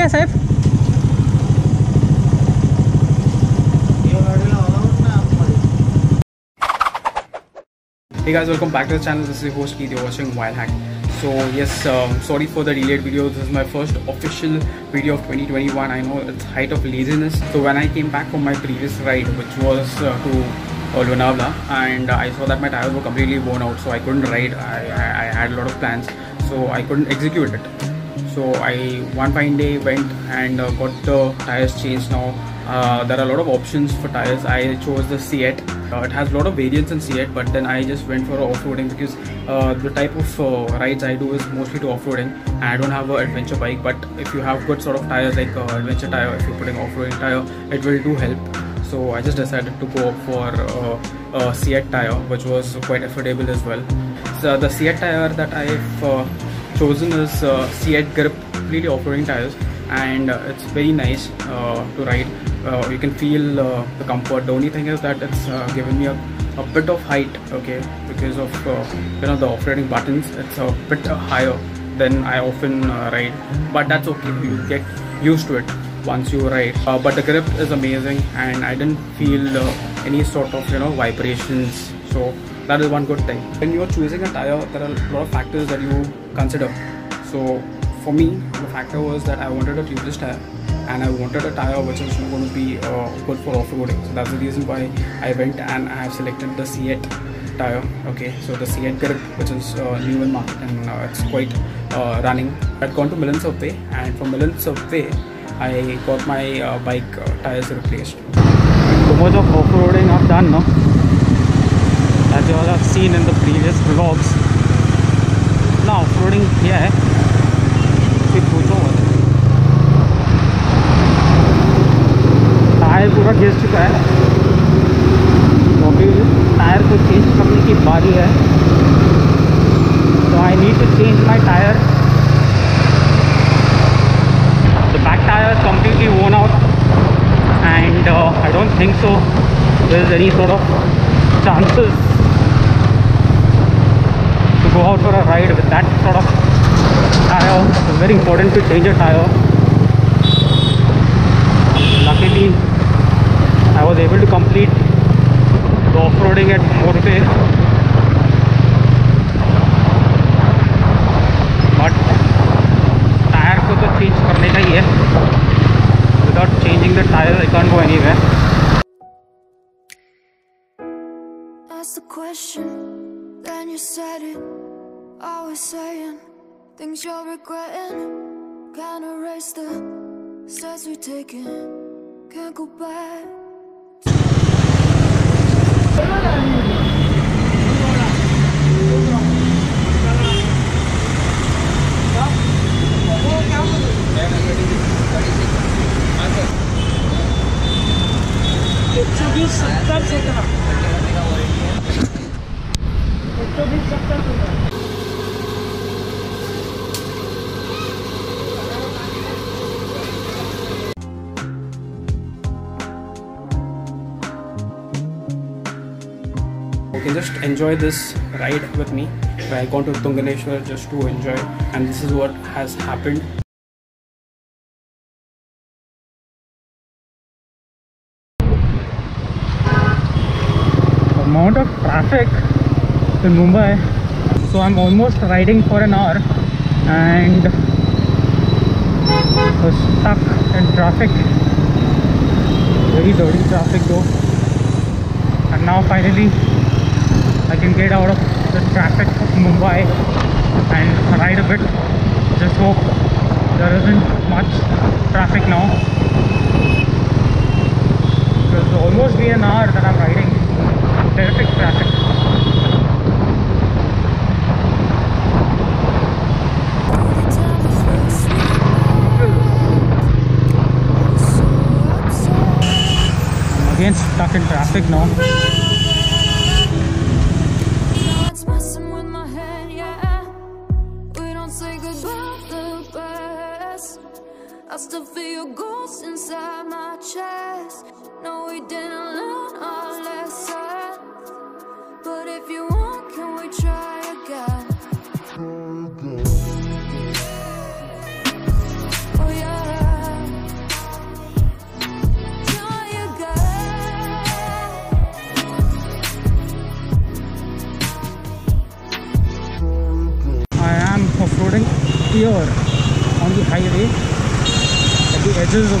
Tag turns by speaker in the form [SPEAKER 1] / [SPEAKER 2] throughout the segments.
[SPEAKER 1] Hey guys, welcome back to the channel. This is your host Keith. You're watching Wild Hack. So yes, um, sorry for the delayed video. This is my first official video of 2021. I know it's height of laziness. So when I came back from my previous ride, which was uh, to uh, or and uh, I saw that my tires were completely worn out so I couldn't ride I, I, I, had a lot of plans so I couldn't execute it so I one fine day went and uh, got the tires changed now. Uh, there are a lot of options for tires. I chose the Ceat. Uh, it has a lot of variants in Ceat, but then I just went for off-roading because uh, the type of uh, rides I do is mostly to off-roading. And I don't have an adventure bike, but if you have good sort of tires like uh, adventure tire, if you're putting off-roading tire, it will do help. So I just decided to go for uh, a Ceat tire, which was quite affordable as well. So the Ceat tire that I've uh, chosen is uh, Ceat Gripp completely off-roading tires. And uh, it's very nice uh, to ride. Uh, you can feel uh, the comfort. The only thing is that it's given me a, a bit of height okay? Because of you know the off-roading buttons it's a bit higher than I often ride. But that's okay. You get used to it once you ride. But the grip is amazing and I didn't feel any sort of you know vibrations. So that is one good thing. When you're choosing a tire there are a lot of factors that you consider. So for me the factor was that I wanted a tubeless tire and I wanted a tire which is going to be uh, good for off-roading. So that's the reason why I went and I have selected the Ceat tire okay? So the Ceat gripp which is uh, new in market and uh, it's quite uh, running. I'd gone to Milan Subway and from Milan Subway I got my uh, bike uh, tires replaced. So much of off-roading I've done no? as you all have seen in the previous vlogs now off-roading किया है फिर पूछो मत tyre पूरा घिस चुका है तो अभी टायर को चेंज करने की बारी है तो I need to change my tyre the back tyre is completely worn out and uh, I don't think so there's any sort of chances to Go out for a ride with that sort of tire it's very important to change a tire luckily I was able to complete the off-roading at Morphe but tyre को तो change करने का ही है without changing the tire I can't go anywhere
[SPEAKER 2] Ask the question, then you said it. Always saying things you're regretting. Can't erase the steps we're taking Can't go back.
[SPEAKER 1] Just enjoy this ride with me. I gone to Tungareshwar just to enjoy. And this is what has happened. Amount of traffic in mumbai. So i'm almost riding for an hour and stuck in traffic. Very dirty traffic though. And now finally I can get out of the traffic of Mumbai and ride a bit. Just hope there isn't much traffic now. Because almost be an hour that I'm riding. Terrific traffic. Again stuck in traffic now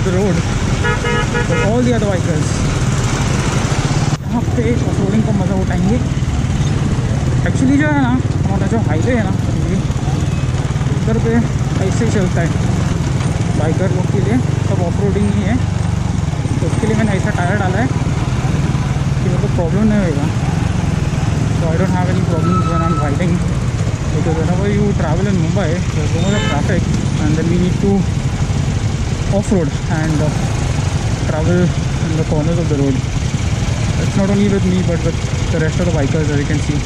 [SPEAKER 2] off the
[SPEAKER 1] road all the other vehicles यहाँ पे off-roading का मज़ा उठाएँगे। Actually जो है ना, हमारा जो हाईवे है ना उधर पे ऐसे ही चलता है। बाइकर लोग के लिए सब ऑफरोडिंग ही है। तो उसके लिए मैंने ऐसा टायर डाला है कि मेरे को प्रॉब्लम नहीं होगा so I don't have any problem one on riding because you travel in Mumbai traffic and then we need to off-road and uh, travel in the corners of the road. It's not only with me but with the rest of the bikers as you can see.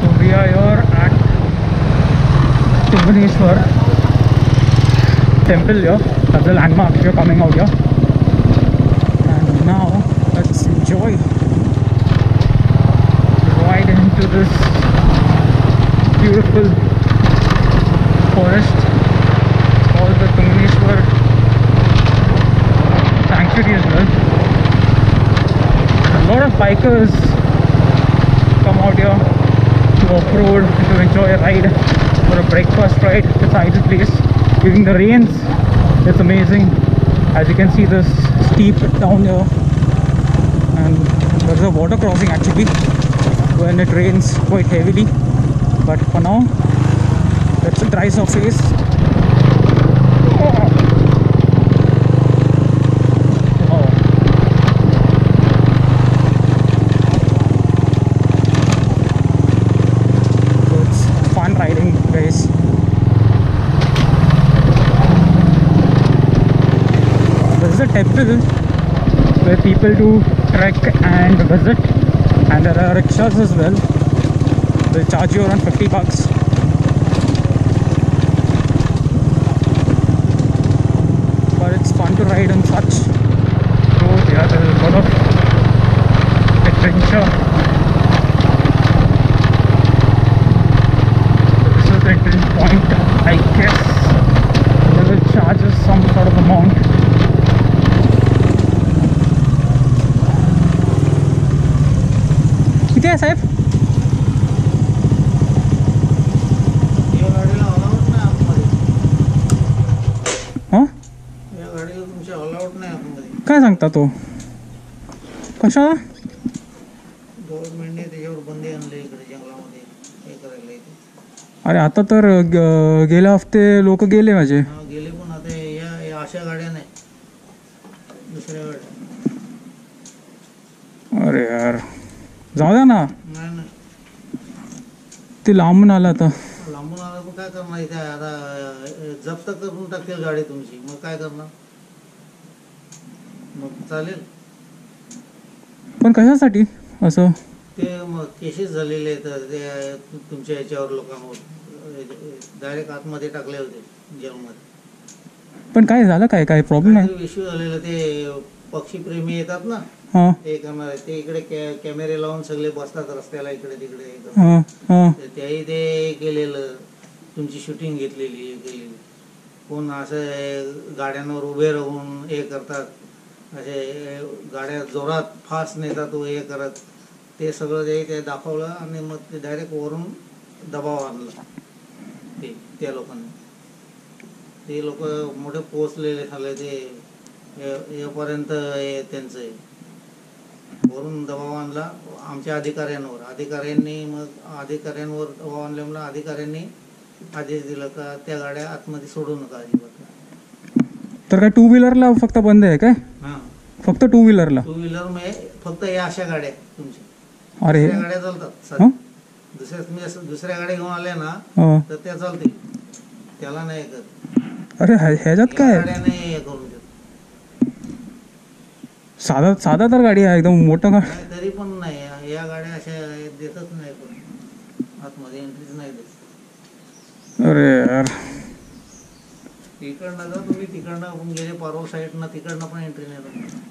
[SPEAKER 1] So we are here at Tungareshwar temple here. That's the landmark if you're coming out here. And now enjoy ride into this beautiful forest. It's called the Tungareshwar sanctuary as well. A lot of bikers come out here to off-road to enjoy a ride for a breakfast ride beside the place. During the rains it's amazing. As you can see this steep down here there's a water crossing actually when it rains quite heavily. But for now it's a dry surface. Is temple where people do trek and visit. And there are rickshaws as well. They'll charge you around 50 bucks काय सांगता तो? कशाला
[SPEAKER 3] गव्हर्नमेंटने त्याच्यावर बंदी आणली इकडे जंगलामध्ये. हे करायला इथे.
[SPEAKER 1] अरे आता तर ग- गेल्या हफ्ते लोक गेले माझे.
[SPEAKER 3] हा, गेले पण आता या या अशा गाड्या नाही दुसऱ्या गाड्या.
[SPEAKER 1] अरे यार. जाऊ द्या ना.
[SPEAKER 3] नाही नाही.
[SPEAKER 1] ते लांबून आलं आता.
[SPEAKER 3] लांबून आला पण काय करणार इथे? आता अ, जप्त करून टाकतील गाडी तुमची. मग काय करणार? मग चालेल.
[SPEAKER 1] पण कशासाठी? असं?
[SPEAKER 3] ते मग केसेस झालेले ते तुमच्या याच्यावर लोकांवर डायरेक्ट आतमध्ये टाकले होते जेलमध्ये
[SPEAKER 1] पण काय झालं? काय काय प्रॉब्लेम आहे
[SPEAKER 3] इश्यू झालेलं ते पक्षीप्रेमी येतात ना
[SPEAKER 1] हां.
[SPEAKER 3] ते कॅमेरा ते इकडे कॅ- कॅमेरे लावून सगळे बसतात रस्त्याला इकडे तिकडे हे करतात.
[SPEAKER 1] हां हां.
[SPEAKER 3] तर त्याही ते केलेलं तुमची शूटिंग घेतलेली हे केलेली. कोण असं गाड्यांवर उभे राहून हे करतात असे गाड्या जोरात फास्ट नेतात हे करत ते सगळं जे ते दाखवलं आणि मग ते डायरेक्ट वरून दबाव आणला. ते त्या लोकांनी. ते लोक मोठे पोचलेले झाले ते येपर्यंत हे त्यांचं वरून दबाव आणला आमच्या अधिकाऱ्यांवर. अधिकाऱ्यांनी मग अधिकाऱ्यांवर दबाव आणल्यामुळे अधिकाऱ्यांनी आदेश दिला का त्या गाड्या आतमध्ये सोडू नका अजिबात.
[SPEAKER 1] तर काय टू व्हीलरला फक्त बंद आहे काय? फक्त टू व्हीलरला
[SPEAKER 3] टू व्हीलरमध्ये फक्त या अशा गाड्या तुमच्या.
[SPEAKER 1] अरे.
[SPEAKER 3] दुसऱ्या गाड्या चालतात
[SPEAKER 1] हं?
[SPEAKER 3] सर दुसऱ्या तुम्ही असं दुसऱ्या गाड्या घेऊन आल्या ना
[SPEAKER 1] हां.
[SPEAKER 3] तर त्या चालतील. त्याला नाही करत
[SPEAKER 1] अरे ह्या- ह्याच्यात काय?
[SPEAKER 3] गाड्या नाही हे करून देत.
[SPEAKER 1] साधा साधा तर गाडी आहे एकदम मोठं गाडी.
[SPEAKER 3] नाही, तरी पण नाही. या- या गाड्या अशा देतच नाही पण आतमध्ये एंट्रीच नाही देत.
[SPEAKER 1] अरे यार.
[SPEAKER 3] इकडनं जा तुम्ही तिकडनं आपण गेले पारो साईडनं तिकडनं पण एंट्री नाही देत.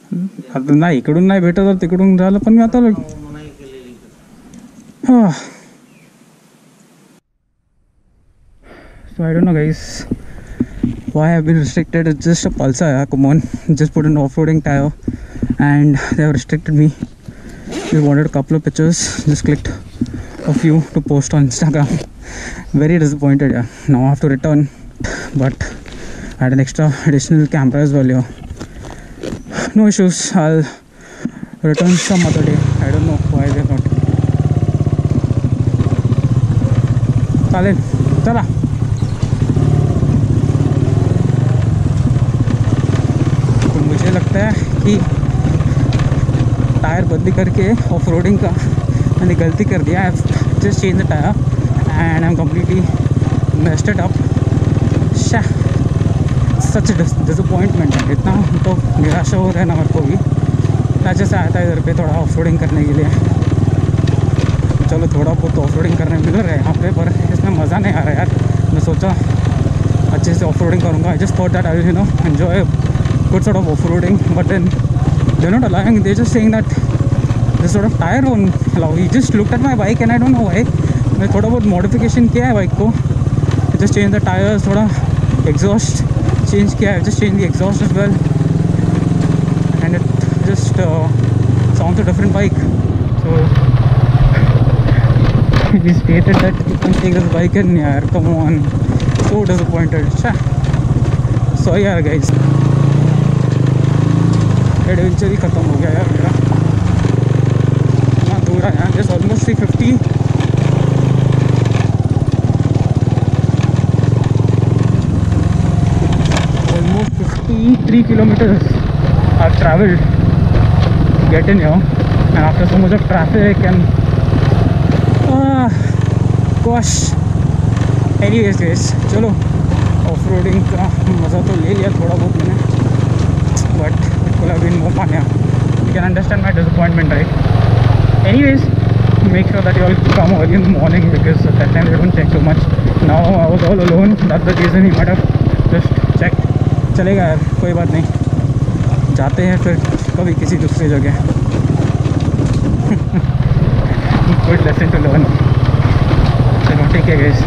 [SPEAKER 1] आता नाही इकडून नाही भेटत तर तिकडून झालं पण मी आता लग-
[SPEAKER 3] मनाई केलेली इकडे.
[SPEAKER 1] Ah. So I don't know guys. why I've been restricted. It's just a Pulsar. Yeah, come on, just put an off-roading tire, and they have restricted me. We wanted a couple of pictures. Just clicked a few to post on Instagram. Very disappointed. Yeah, now I have to return, but I had an extra additional camera as well. Yeah, No issues. I'll return some other day. I don't know why they're not. चालेल चला तो मुझे लगता है कि tyre बदली करके of roading का मैंने गलती कर दिया just change the tyre and I am completely messed up such disappointment है। इतना तो निराशा हो रहा है ना मेरे को भी। अच्छे से आया था इधर पे थोड़ा ऑफ़ करने के लिए। चलो, थोड़ा बहुत ऑफ़ रोडिंग करने मिल रहा है यहाँ पे, पर इसमें मज़ा नहीं आ रहा यार। मैं सोचा अच्छे से ऑफ़ रोडिंग करूँगा। I just thought that I you know enjoy good sort of off roading but then they not allowing they just saying that this sort of tyre on allow he just look at my bike and I don't know why मैं थोड़ा बहुत modification किया है bike को। Just change the tyres थोड़ा exhaust change किया है just change the exhaust as well and it uh, sounds a different bike. So he stated that he can take this bike in yeah, come on. So disappointed. Cha. So yeah guys. Adventure ही ख़त्म हो गया यार मेरा इतना दूर है यार just almost three fifty almost 53 kilometers I've traveled get in here and after so much of traffic and uh, gosh anyways guys चलो ऑफ रोडिंग का मज़ा तो ले लिया थोड़ा बहुत मैंने बट इट कुल have been more fun you can understand my disappointment right anyways make sure that you all come early in the morning because at that time they don't check too much now I was all alone that's the reason he might have just checked चलेगा यार कोई बात नहीं जाते हैं फिर कभी किसी दूसरी जगह गुड लेसन टू लर्न चलो ठीक है guys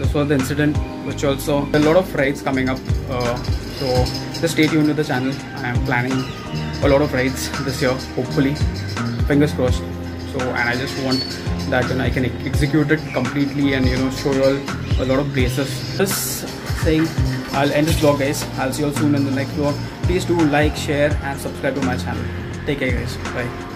[SPEAKER 1] this was the incident which also a lot of rides coming up uh, so just stay tuned to the channel i am planning a lot of rides this year hopefully fingers crossed so and i just want that you know, i can execute it completely and you know show you all a lot of places this thing i'll end this vlog guys. I'll see you all soon in the next vlog. Please do like share and subscribe to my channel. Take care guys. Bye